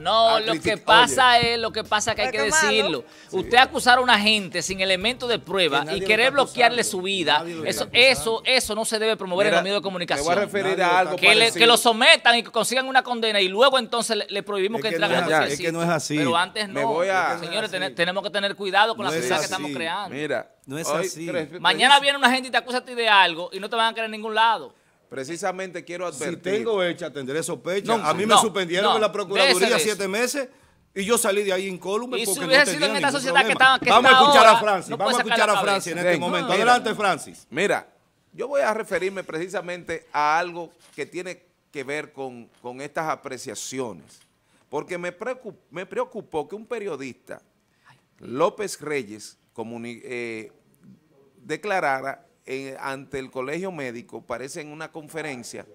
No, lo que pasa es, lo que pasa que hay que decirlo. Usted acusar a una gente sin elementos de prueba y querer bloquearle su vida, eso, eso, eso no se debe promover en los medios de comunicación. Me voy a referir a algo que, que, lo sometan y que consigan una condena y luego entonces le, prohibimos que, entre a Es que no es así. Pero antes no. Señores, tenemos que tener cuidado con la sociedad que estamos creando. Mira, no es así. Mañana viene una gente y te acusa a ti de algo y no te van a creer en ningún lado. Precisamente quiero advertir. Si tengo hecha, tendré sospecha. a mí me suspendieron en la Procuraduría siete meses y yo salí de ahí incólume porque no tenía en esta sociedad que Vamos a escuchar a Francis, vamos a escuchar a Francis en este momento. Adelante, Francis. Mira, yo voy a referirme precisamente a algo que tiene que ver con, con estas apreciaciones. Porque me preocupó, me preocupó que un periodista, López Reyes, eh, declarara ante el colegio médico, parece en una conferencia,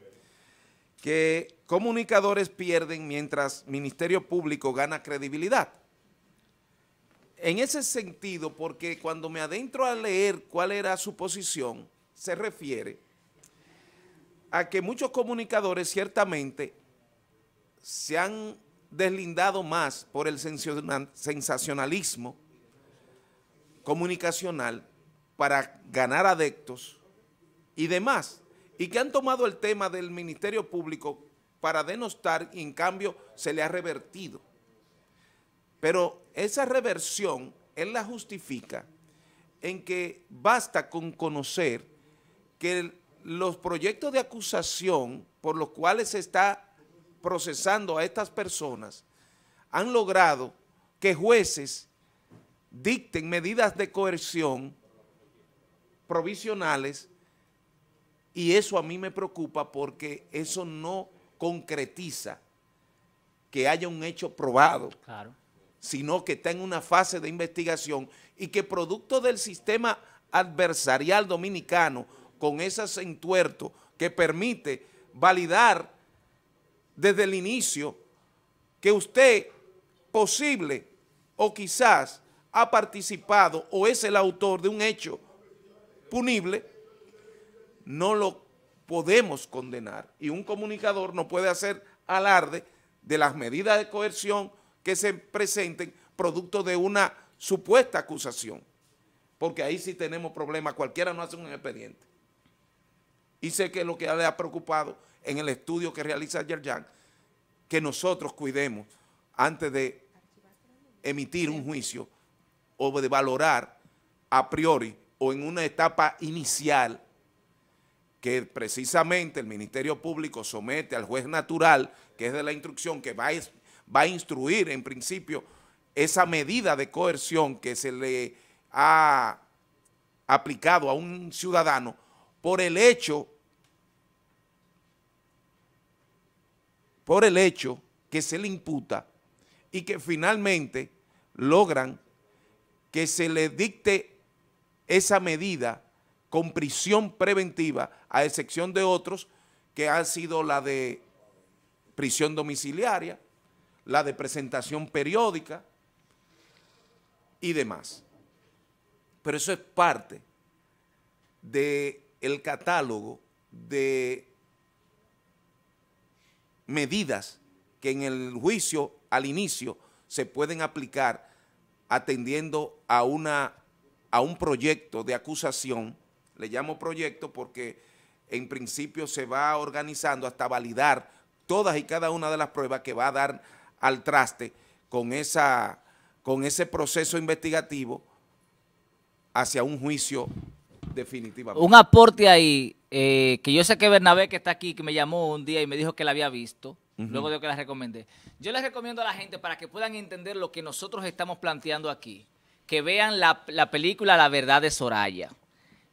que comunicadores pierden mientras Ministerio Público gana credibilidad. En ese sentido, porque cuando me adentro a leer cuál era su posición, se refiere a que muchos comunicadores ciertamente se han deslindado más por el sensacionalismo comunicacional para ganar adeptos y demás, y que han tomado el tema del Ministerio Público para denostar y en cambio se le ha revertido. Pero esa reversión, él la justifica en que basta con conocer que los proyectos de acusación por los cuales se está procesando a estas personas han logrado que jueces dicten medidas de coerción provisionales y eso a mí me preocupa porque eso no concretiza que haya un hecho probado, sino que está en una fase de investigación y que producto del sistema adversarial dominicano con ese entuerto que permite validar desde el inicio que usted posible o quizás ha participado o es el autor de un hecho punible, no lo podemos condenar. Y un comunicador no puede hacer alarde de las medidas de coerción que se presenten producto de una supuesta acusación. Porque ahí sí tenemos problemas, cualquiera no hace un expediente. Y sé que lo que le ha preocupado en el estudio que realiza Yerjan, que nosotros cuidemos antes de emitir un juicio o de valorar a priori o en una etapa inicial que precisamente el Ministerio Público somete al juez natural, que es de la instrucción, que va a, va a instruir en principio esa medida de coerción que se le ha aplicado a un ciudadano por el hecho, por el hecho que se le imputa y que finalmente logran que se le dicte esa medida con prisión preventiva, a excepción de otros que han sido la de prisión domiciliaria, la de presentación periódica y demás. Pero eso es parte del catálogo de medidas que en el juicio al inicio se pueden aplicar atendiendo a, una, a un proyecto de acusación, le llamo proyecto porque en principio se va organizando hasta validar todas y cada una de las pruebas que va a dar al traste con, esa, con ese proceso investigativo hacia un juicio definitivo. Un aporte ahí, eh, que yo sé que Bernabé que está aquí, que me llamó un día y me dijo que la había visto, luego de que la recomendé. Yo les recomiendo a la gente para que puedan entender lo que nosotros estamos planteando aquí, que vean la, película La Verdad de Soraya.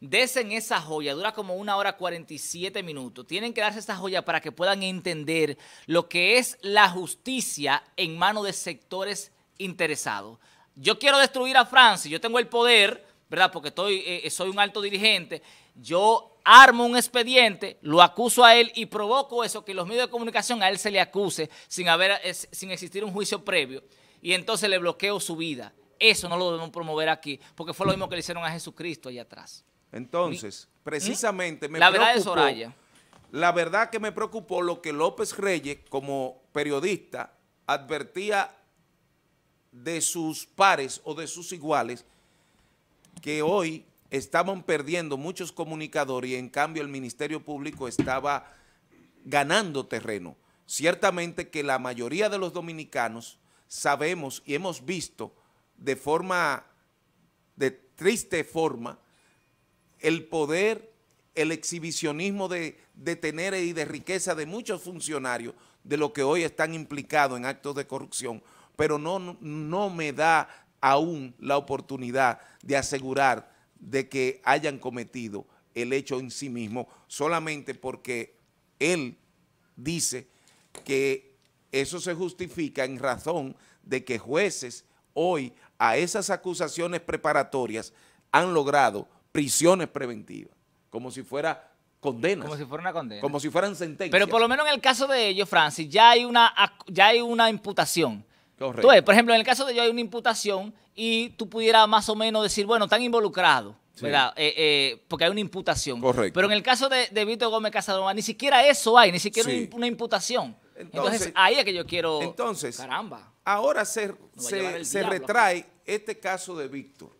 Desen esa joya, dura como una hora 47 minutos. Tienen que darse esa joya para que puedan entender lo que es la justicia en manos de sectores interesados. Yo quiero destruir a Francia, yo tengo el poder, ¿verdad? Porque estoy, eh, soy un alto dirigente. Yo armo un expediente, lo acuso a él y provoco eso, que los medios de comunicación a él se le acuse sin, haber, sin existir un juicio previo y entonces le bloqueo su vida. Eso no lo debemos promover aquí, porque fue lo mismo que le hicieron a Jesucristo allá atrás. Entonces, ¿Mm? precisamente me La verdad es Soraya. La verdad que me preocupó lo que López Reyes, como periodista advertía de sus pares o de sus iguales que hoy estaban perdiendo muchos comunicadores y en cambio el Ministerio Público estaba ganando terreno. Ciertamente que la mayoría de los dominicanos sabemos y hemos visto de forma, de triste forma, el poder, el exhibicionismo de, de tener y de riqueza de muchos funcionarios de lo que hoy están implicados en actos de corrupción, pero no, no me da aún la oportunidad de asegurar de que hayan cometido el hecho en sí mismo solamente porque él dice que eso se justifica en razón de que jueces hoy a esas acusaciones preparatorias han logrado prisiones preventivas, como si fuera condenas. Como si fuera una condena. Como si fueran sentencias. Pero por lo menos en el caso de ellos, Francis, ya hay una, ya hay una imputación. Correcto. por ejemplo, en el caso de ellos hay una imputación y tú pudieras más o menos decir, bueno, están involucrados. ¿verdad? Eh, eh, porque hay una imputación. Correcto. Pero en el caso de, Víctor Gómez Casanova, ni siquiera eso hay, ni siquiera una imputación. Entonces, ahí es que yo quiero... Entonces, caramba. Ahora se, se retrae este caso de Víctor.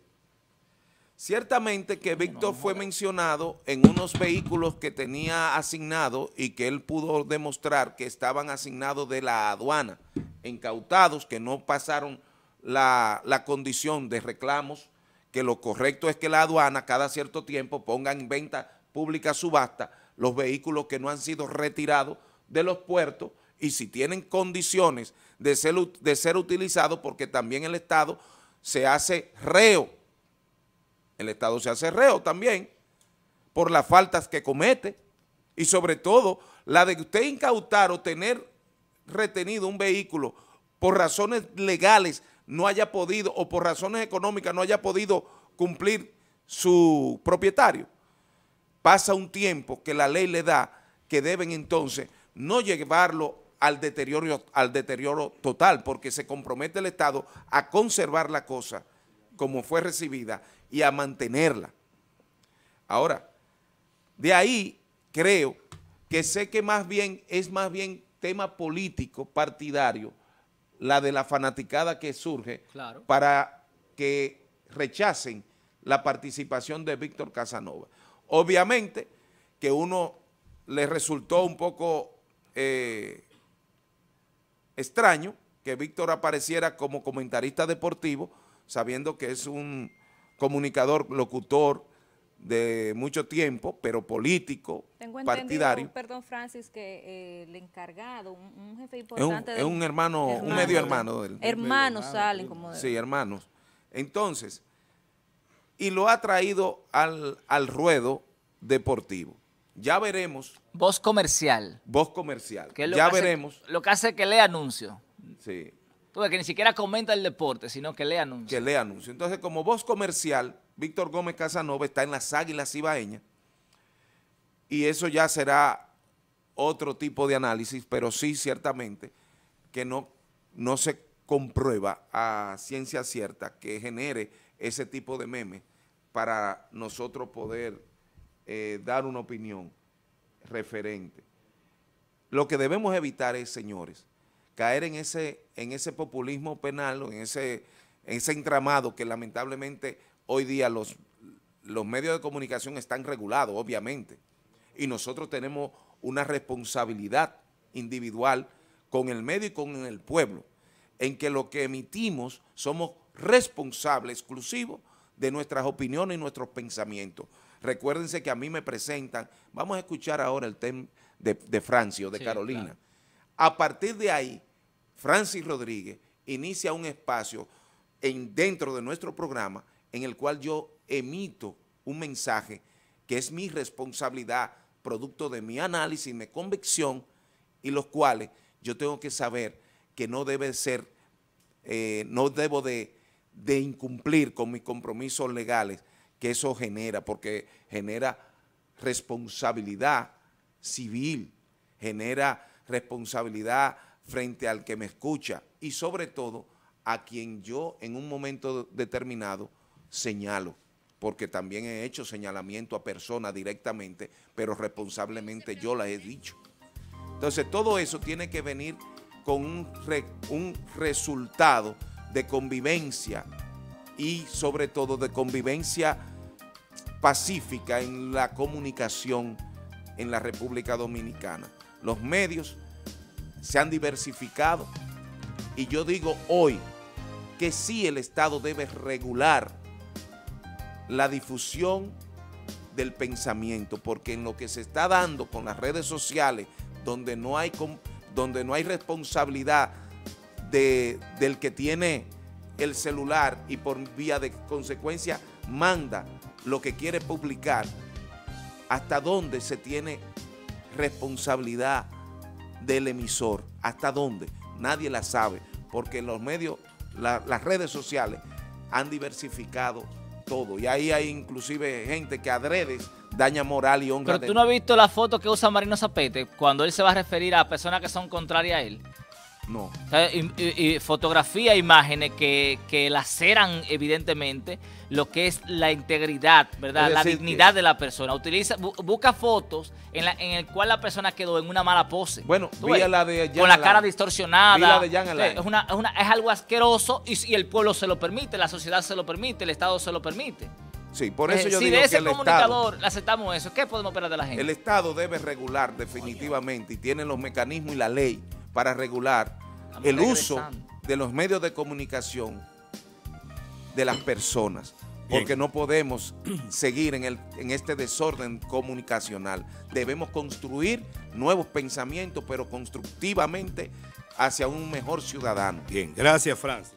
Ciertamente que Víctor fue mencionado en unos vehículos que tenía asignado y que él pudo demostrar que estaban asignados de la aduana, incautados, que no pasaron la, la condición de reclamos, que lo correcto es que la aduana cada cierto tiempo ponga en venta pública subasta los vehículos que no han sido retirados de los puertos y si tienen condiciones de ser, de ser utilizados, porque también el Estado se hace reo el Estado se hace reo también por las faltas que comete y sobre todo la de usted incautar o tener retenido un vehículo por razones legales no haya podido o por razones económicas no haya podido cumplir su propietario. Pasa un tiempo que la ley le da que deben entonces no llevarlo al deterioro, al deterioro total porque se compromete el Estado a conservar la cosa como fue recibida y a mantenerla. Ahora, de ahí creo que sé que más bien es más bien tema político, partidario, la de la fanaticada que surge para que rechacen la participación de Víctor Casanova. Obviamente que uno le resultó un poco eh, extraño que Víctor apareciera como comentarista deportivo, sabiendo que es un comunicador, locutor de mucho tiempo, pero político, Tengo partidario. perdón Francis, que eh, el encargado, un, jefe importante... Es un, hermano, un medio hermano de Hermanos salen como de Sí, hermanos. Entonces, y lo ha traído al, al ruedo deportivo. Ya veremos. Voz comercial. Voz comercial. ya veremos. lo que hace que lea anuncio. Sí. Tú que ni siquiera comenta el deporte, sino que lee anuncio. Que lee anuncio. Entonces, como voz comercial, Víctor Gómez Casanova está en las Águilas Ibaeñas y eso ya será otro tipo de análisis, pero sí ciertamente que no, no se comprueba a ciencia cierta que genere ese tipo de meme para nosotros poder eh, dar una opinión referente. Lo que debemos evitar es, señores, caer en ese, en ese populismo penal, en ese, ese entramado que lamentablemente hoy día los, los medios de comunicación están regulados, obviamente, y nosotros tenemos una responsabilidad individual con el medio y con el pueblo, en que lo que emitimos somos responsables exclusivos de nuestras opiniones y nuestros pensamientos. Recuérdense que a mí me presentan, vamos a escuchar ahora el tema de, de Francia o de Carolina, a partir de ahí, Francis Rodríguez inicia un espacio en, dentro de nuestro programa en el cual yo emito un mensaje que es mi responsabilidad, producto de mi análisis, mi convicción, y los cuales yo tengo que saber que no debe ser, eh, no debo de, de incumplir con mis compromisos legales que eso genera, porque genera responsabilidad civil, genera responsabilidad frente al que me escucha y sobre todo a quien yo en un momento determinado señalo, porque también he hecho señalamiento a personas directamente, pero responsablemente yo las he dicho. Entonces todo eso tiene que venir con un, un resultado de convivencia y sobre todo de convivencia pacífica en la comunicación en la República Dominicana. Los medios se han diversificado y yo digo hoy que sí el Estado debe regular la difusión del pensamiento, porque en lo que se está dando con las redes sociales, donde no hay, donde no hay responsabilidad del que tiene el celular y por vía de consecuencia manda lo que quiere publicar, hasta dónde se tiene responsabilidad del emisor, hasta dónde, nadie la sabe, porque los medios, las redes sociales han diversificado todo, y ahí hay inclusive gente que adredes daña moral y honra. Pero tú no has visto la foto que usa Marino Zapete cuando él se va a referir a personas que son contrarias a él. No. y, fotografía, imágenes que, que laceran evidentemente lo que es la integridad, ¿verdad? la dignidad de la persona. Utiliza, busca fotos en, la, en el cual la persona quedó en una mala pose. Bueno, vi la de Con la cara distorsionada. de es, una, es, una, es, algo asqueroso y, el pueblo se lo permite, la sociedad se lo permite, el Estado se lo permite. Sí, por eso eh, yo si digo de ese que comunicador le aceptamos eso, ¿qué podemos esperar de la gente? El Estado debe regular definitivamente y tiene los mecanismos y la ley para regular el uso de los medios de comunicación de las personas. Porque no podemos seguir en, el, en este desorden comunicacional. Debemos construir nuevos pensamientos, pero constructivamente hacia un mejor ciudadano. Bien, gracias Francis.